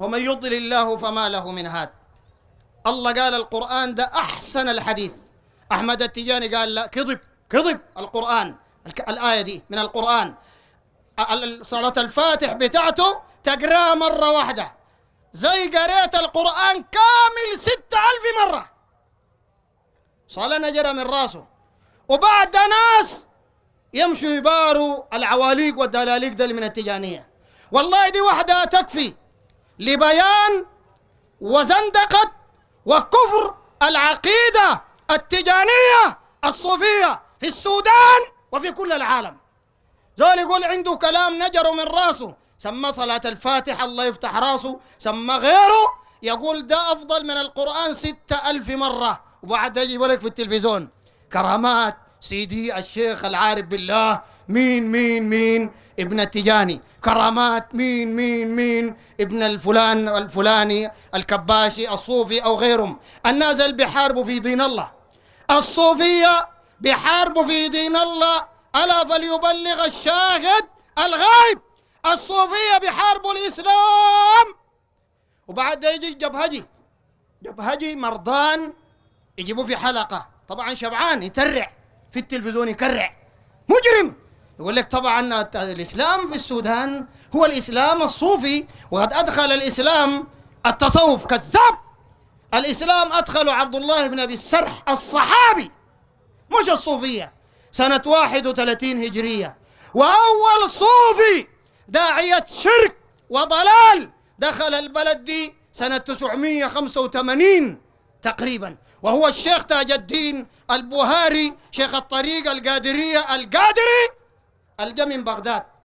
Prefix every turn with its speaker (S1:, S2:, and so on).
S1: ومن يضلل الله فما له من هاد. الله قال القرآن ده أحسن الحديث. أحمد التجاني قال لا كذب كذب القرآن. الآية دي من القرآن. ال- ال- صلاة الفاتح بتاعته تقرأها مرة واحدة. زي قريت القرآن كامل ستة ألف مرة. صلاة نجرة من راسه. وبعد ناس يمشوا يباروا العواليق والدلاليق دل من التجانية. والله دي وحدها تكفي. لبيان وزندقة وكفر العقيدة التجانية الصوفية في السودان وفي كل العالم. زول يقول عنده كلام نجره من راسه سمى صلاة الفاتحة الله يفتح راسه سمى غيره يقول ده أفضل من القرآن ستة ألف مرة وبعد يجي لك في التلفزيون. كرامات. سيدي الشيخ العارف بالله مين مين مين؟ ابن التجاني. كرامات مين مين مين؟ ابن الفلان الفلاني الكباشي الصوفي أو غيرهم. الناس اللي بيحاربوا في دين الله. الصوفية بيحاربوا في دين الله. ألا فليبلغ الشاهد الغايب الصوفية بيحاربوا الإسلام. وبعد يجي جبهجي جبهجي مرضان يجيبوه في حلقة. طبعا شبعان يترع. في التلفزيون يكرع. مجرم! يقول لك طبعا الإسلام في السودان هو الإسلام الصوفي وقد أدخل الإسلام التصوف. كذاب! الإسلام أدخله عبد الله بن أبي السرح الصحابي مش الصوفية. سنة 31 هجرية. وأول صوفي داعية شرك وضلال دخل البلد دي سنة 985 تقريبا. وهو الشيخ تاج الدين البوهاري شيخ الطريقة القادرية القادري الجا من بغداد.